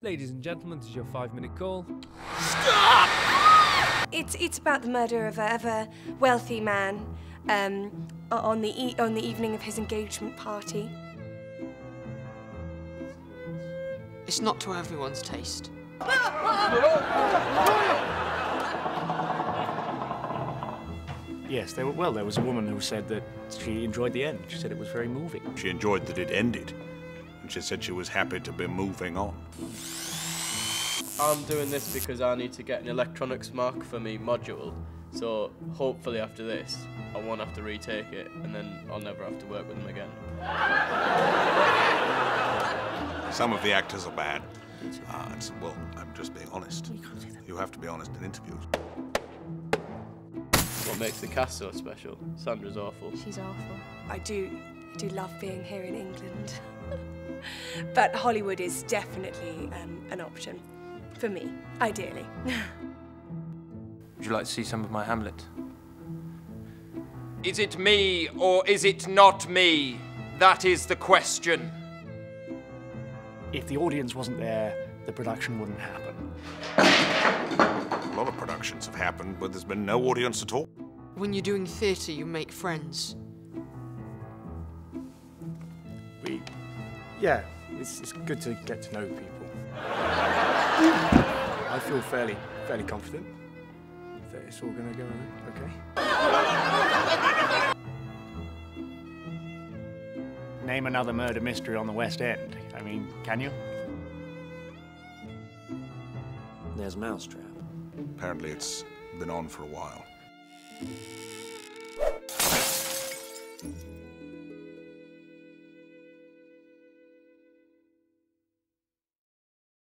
Ladies and gentlemen, this is your five minute call. Stop! It's it's about the murder of a, of a wealthy man um, on the e on the evening of his engagement party. It's not to everyone's taste. Yes, there were, well, there was a woman who said that she enjoyed the end. She said it was very moving. She enjoyed that it ended, and she said she was happy to be moving on. I'm doing this because I need to get an electronics mark for me module. So hopefully after this, I won't have to retake it, and then I'll never have to work with them again. Some of the actors are bad. Uh, and well, I'm just being honest. You have to be honest in interviews. What makes the cast so special? Sandra's awful. She's awful. I do I do love being here in England, but Hollywood is definitely um, an option for me, ideally. Would you like to see some of my Hamlet? Is it me or is it not me? That is the question. If the audience wasn't there, the production wouldn't happen. A lot of productions have happened where there's been no audience at all. When you're doing theatre, you make friends. We, yeah, it's, it's good to get to know people. I feel fairly, fairly confident that it's all going to go okay. Name another murder mystery on the West End. I mean, can you? There's Mousetrap. Apparently, it's been on for a while.